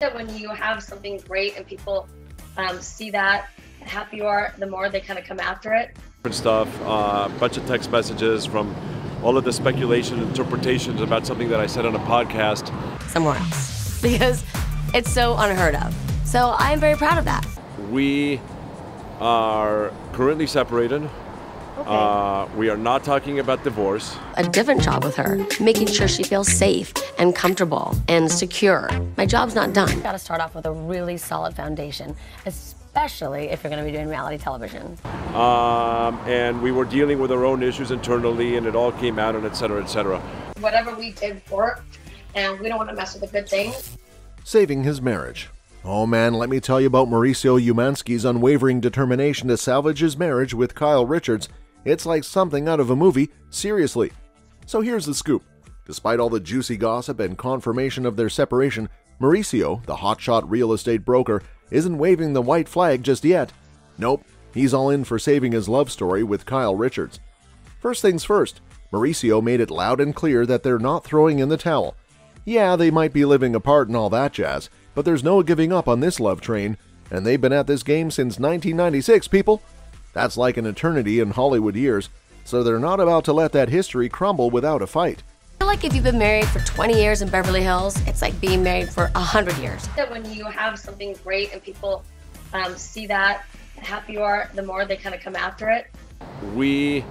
that when you have something great and people um, see that, how happy you are, the more they kind of come after it. Different stuff, a uh, bunch of text messages from all of the speculation, interpretations about something that I said on a podcast. Somewhere else. Because it's so unheard of. So I'm very proud of that. We are currently separated. Okay. Uh, we are not talking about divorce. a different job with her, making sure she feels safe and comfortable and secure. My job's not done. Got to start off with a really solid foundation, especially if you're going to be doing reality television. Um, and we were dealing with our own issues internally, and it all came out, and et cetera, et cetera. Whatever we did worked, and we don't want to mess with the good things. saving his marriage. Oh man, let me tell you about Mauricio Umansky's unwavering determination to salvage his marriage with Kyle Richards. It's like something out of a movie, seriously. So here's the scoop. Despite all the juicy gossip and confirmation of their separation, Mauricio, the hotshot real estate broker, isn't waving the white flag just yet. Nope, he's all in for saving his love story with Kyle Richards. First things first, Mauricio made it loud and clear that they're not throwing in the towel. Yeah, they might be living apart and all that jazz, but there's no giving up on this love train, and they've been at this game since 1996, people. That's like an eternity in Hollywood years, so they're not about to let that history crumble without a fight. I feel like if you've been married for 20 years in Beverly Hills, it's like being married for 100 years. That when you have something great and people um, see that, how happy you are, the more they kind of come after it. We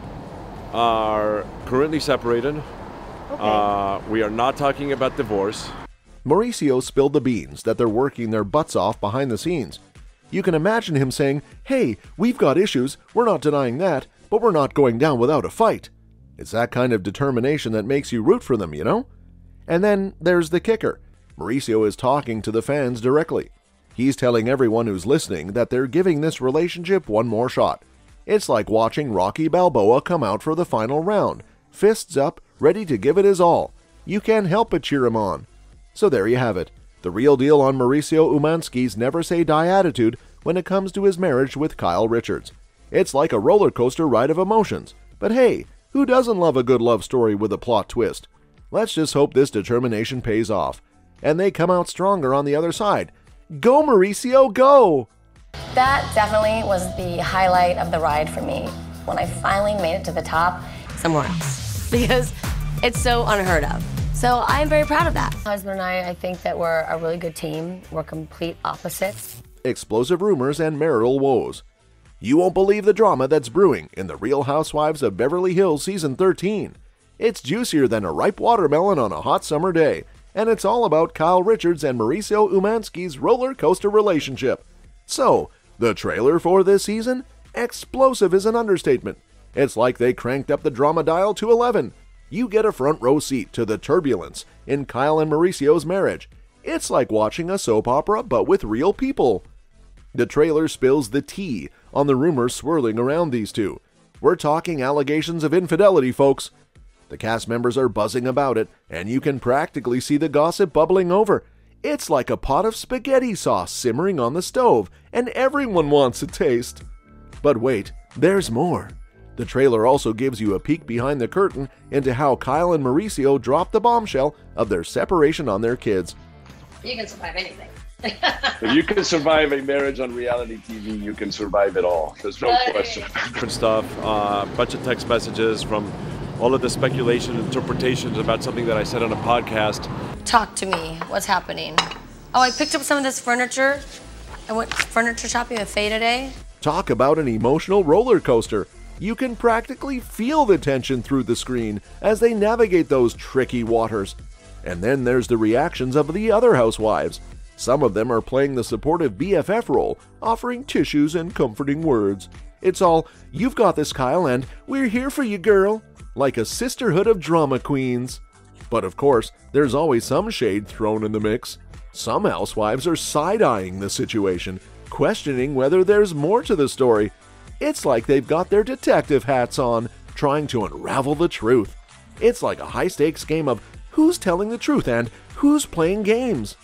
are currently separated. Uh, we are not talking about divorce. Mauricio spilled the beans that they're working their butts off behind the scenes. You can imagine him saying, Hey, we've got issues, we're not denying that, but we're not going down without a fight. It's that kind of determination that makes you root for them, you know? And then there's the kicker Mauricio is talking to the fans directly. He's telling everyone who's listening that they're giving this relationship one more shot. It's like watching Rocky Balboa come out for the final round, fists up, ready to give it his all. You can't help but cheer him on. So there you have it. The real deal on Mauricio Umansky's never say die attitude when it comes to his marriage with Kyle Richards. It's like a roller coaster ride of emotions. But hey, who doesn't love a good love story with a plot twist? Let's just hope this determination pays off. And they come out stronger on the other side. Go, Mauricio, go! That definitely was the highlight of the ride for me. When I finally made it to the top, somewhere else. Because it's so unheard of. So I'm very proud of that. My husband and I, I think that we're a really good team. We're complete opposites. Explosive rumors, and marital woes. You won't believe the drama that's brewing in The Real Housewives of Beverly Hills Season 13. It's juicier than a ripe watermelon on a hot summer day, and it's all about Kyle Richards and Mauricio Umansky's roller coaster relationship. So, the trailer for this season? Explosive is an understatement. It's like they cranked up the drama dial to 11. You get a front row seat to the turbulence in Kyle and Mauricio's marriage. It's like watching a soap opera, but with real people. The trailer spills the tea on the rumors swirling around these two. We're talking allegations of infidelity, folks. The cast members are buzzing about it, and you can practically see the gossip bubbling over. It's like a pot of spaghetti sauce simmering on the stove, and everyone wants a taste. But wait, there's more. The trailer also gives you a peek behind the curtain into how Kyle and Mauricio dropped the bombshell of their separation on their kids. You can survive anything. If you can survive a marriage on reality TV, you can survive it all. There's no Right. question. Different stuff, a uh, bunch of text messages from all of the speculation, interpretations about something that I said on a podcast. Talk to me. What's happening? Oh, I picked up some of this furniture. I went furniture shopping with Faye today. Talk about an emotional roller coaster. You can practically feel the tension through the screen as they navigate those tricky waters. And then there's the reactions of the other housewives. Some of them are playing the supportive BFF role, offering tissues and comforting words. It's all, you've got this, Kyle, and we're here for you, girl. Like a sisterhood of drama queens. But of course, there's always some shade thrown in the mix. Some housewives are side eyeing the situation, questioning whether there's more to the story. It's like they've got their detective hats on, trying to unravel the truth. It's like a high stakes game of who's telling the truth and who's playing games.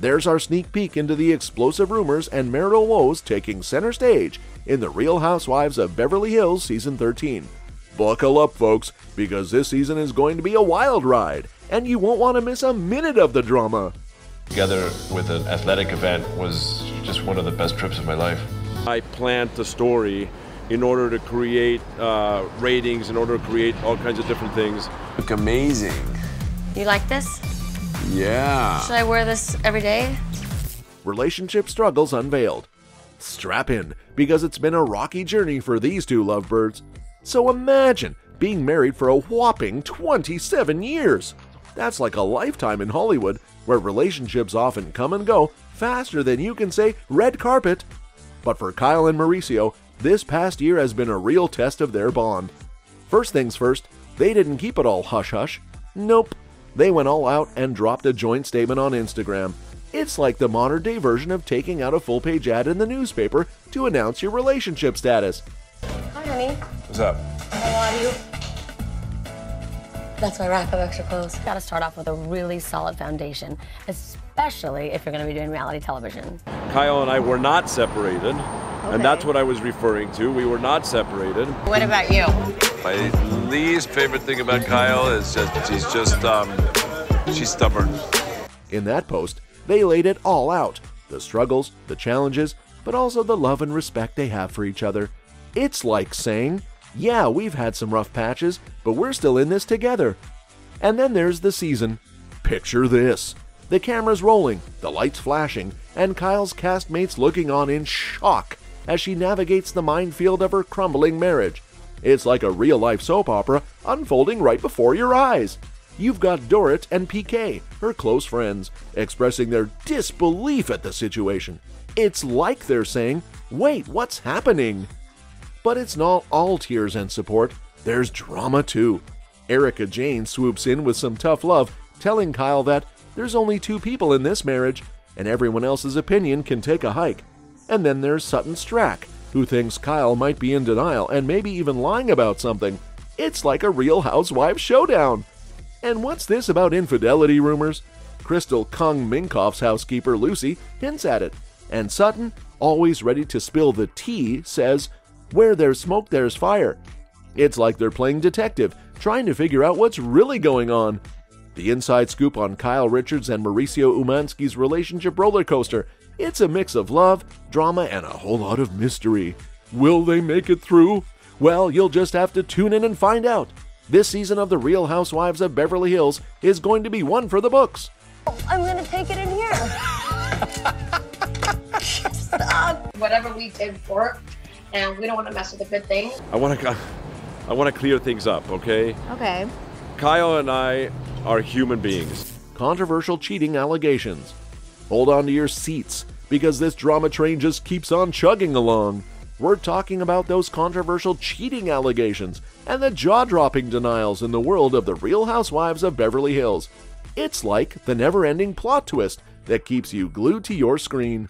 There's our sneak peek into the explosive rumors and marital woes taking center stage in The Real Housewives of Beverly Hills Season 13. Buckle up, folks, because this season is going to be a wild ride, and you won't want to miss a minute of the drama. Together with an athletic event was just one of the best trips of my life. I planned the story in order to create uh, ratings, in order to create all kinds of different things. Look amazing. You like this? Yeah. Should I wear this every day? Relationship struggles unveiled. Strap in, because it's been a rocky journey for these two lovebirds. So imagine being married for a whopping 27 years. That's like a lifetime in Hollywood, where relationships often come and go faster than you can say red carpet. But for Kyle and Mauricio, this past year has been a real test of their bond. First things first, they didn't keep it all hush hush. Nope. They went all out and dropped a joint statement on Instagram. It's like the modern day version of taking out a full page ad in the newspaper to announce your relationship status. Hi, honey. What's up? I love you. That's my rack of extra clothes. Gotta start off with a really solid foundation, especially if you're gonna be doing reality television. Kyle and I were not separated, Okay. and that's what I was referring to. We were not separated. What about you? My least favorite thing about Kyle is just she's just um she's stubborn. In that post, they laid it all out the struggles, the challenges, but also the love and respect they have for each other. It's like saying, Yeah, we've had some rough patches, but we're still in this together. And then there's the season. Picture this the camera's rolling, the lights flashing, and Kyle's castmates looking on in shock as she navigates the minefield of her crumbling marriage. It's like a real life soap opera unfolding right before your eyes. You've got Dorit and PK, her close friends, expressing their disbelief at the situation. It's like they're saying, Wait, what's happening? But it's not all tears and support, there's drama too. Erika Jayne swoops in with some tough love, telling Kyle that there's only two people in this marriage, and everyone else's opinion can take a hike. And then there's Sutton Stracke, who thinks Kyle might be in denial and maybe even lying about something. It's like a real housewives showdown. And what's this about infidelity rumors? Crystal Kung Minkoff's housekeeper Lucy hints at it, and Sutton, always ready to spill the tea, says, Where there's smoke, there's fire. It's like they're playing detective, trying to figure out what's really going on. The inside scoop on Kyle Richards and Mauricio Umansky's relationship roller coaster. It's a mix of love, drama, and a whole lot of mystery. Will they make it through? Well, you'll just have to tune in and find out. This season of The Real Housewives of Beverly Hills is going to be one for the books. Oh, I'm gonna take it in here. Whatever we did worked, and we don't want to mess with a good thing. I want to, I want to clear things up, okay? Okay. Kyle and I are human beings. Controversial cheating allegations. Hold on to your seats, because this drama train just keeps on chugging along. We're talking about those controversial cheating allegations and the jaw dropping denials in the world of the Real Housewives of Beverly Hills. It's like the never ending plot twist that keeps you glued to your screen.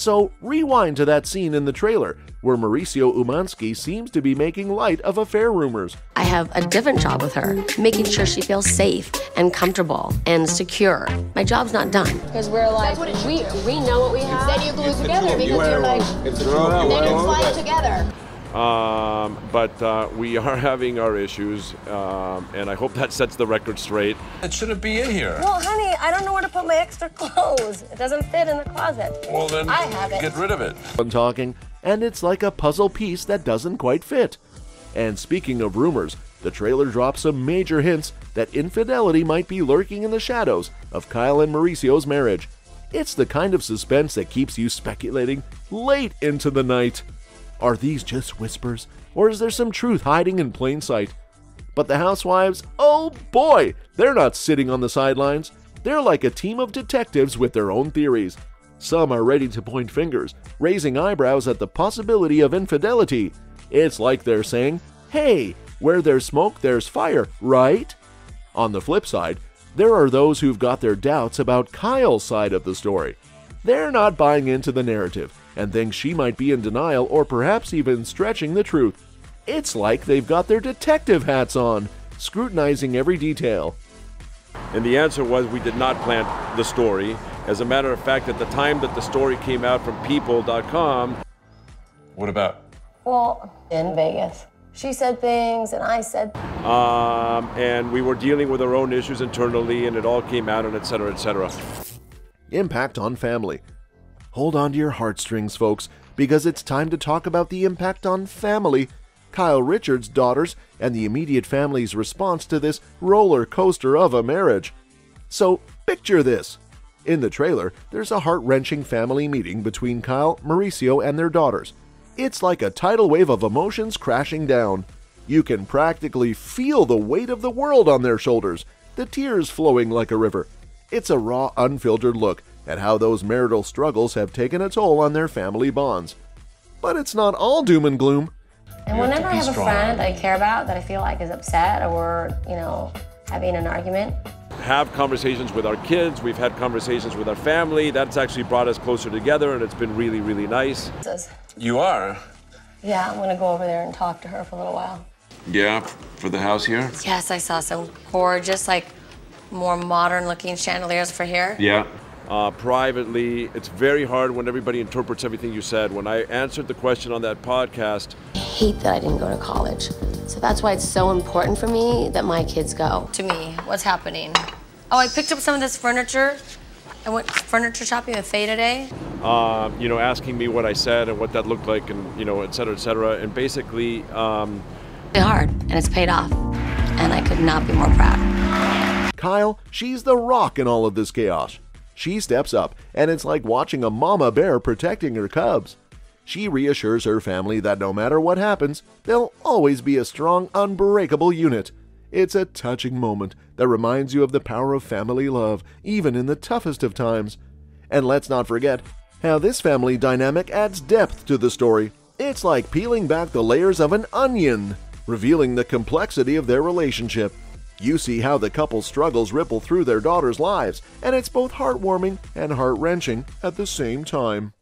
So, rewind to that scene in the trailer where Mauricio Umansky seems to be making light of affair rumors. I have a different job with her, making sure she feels safe and comfortable and secure. My job's not done. Because we're like, we, we know what we have. Then you glue together because you're like, then you're flying together. Um, but uh, we are having our issues, um, and I hope that sets the record straight. It shouldn't be in here. Well, honey, I don't know where to put my extra clothes. It doesn't fit in the closet. Well then I have it. get rid of it. I'm talking, and it's like a puzzle piece that doesn't quite fit. And speaking of rumors, the trailer drops some major hints that infidelity might be lurking in the shadows of Kyle and Mauricio's marriage. It's the kind of suspense that keeps you speculating late into the night. Are these just whispers, or is there some truth hiding in plain sight? But the housewives, oh boy, they're not sitting on the sidelines. They're like a team of detectives with their own theories. Some are ready to point fingers, raising eyebrows at the possibility of infidelity. It's like they're saying, hey, where there's smoke, there's fire, right? On the flip side, there are those who've got their doubts about Kyle's side of the story. They're not buying into the narrative and think she might be in denial or perhaps even stretching the truth. It's like they've got their detective hats on, scrutinizing every detail. And the answer was we did not plant the story. As a matter of fact, at the time that the story came out from people.com, What about? Well, in Vegas. She said things and I said, um, and we were dealing with our own issues internally, and it all came out, and et cetera, et cetera. Impact on Family. Hold on to your heartstrings, folks, because it's time to talk about the impact on family, Kyle Richards' daughters, and the immediate family's response to this roller coaster of a marriage. So, picture this. In the trailer, there's a heart wrenching family meeting between Kyle, Mauricio, and their daughters. It's like a tidal wave of emotions crashing down. You can practically feel the weight of the world on their shoulders, the tears flowing like a river. It's a raw, unfiltered look at how those marital struggles have taken a toll on their family bonds. But it's not all doom and gloom. And whenever I have a friend I care about that I feel like is upset or, you know, having an argument, have conversations with our kids. We've had conversations with our family. That's actually brought us closer together, and it's been really, really nice. You are? Yeah, I'm gonna go over there and talk to her for a little while. Yeah, for the house here? Yes, I saw some gorgeous, like, more modern looking chandeliers for here. Yeah. Uh, privately, it's very hard when everybody interprets everything you said. When I answered the question on that podcast, I hate that I didn't go to college. So that's why it's so important for me that my kids go. To me, what's happening? Oh, I picked up some of this furniture. I went furniture shopping with Faye today. um, you know, asking me what I said and what that looked like, and you know, et cetera, et cetera. And basically, um, It's hard, and it's paid off. And I could not be more proud. Kyle, she's the rock in all of this chaos. She steps up, and it's like watching a mama bear protecting her cubs. She reassures her family that no matter what happens, they'll always be a strong, unbreakable unit. It's a touching moment that reminds you of the power of family love, even in the toughest of times. And let's not forget how this family dynamic adds depth to the story. It's like peeling back the layers of an onion, revealing the complexity of their relationship. You see how the couple's struggles ripple through their daughters' lives, and it's both heartwarming and heart wrenching at the same time.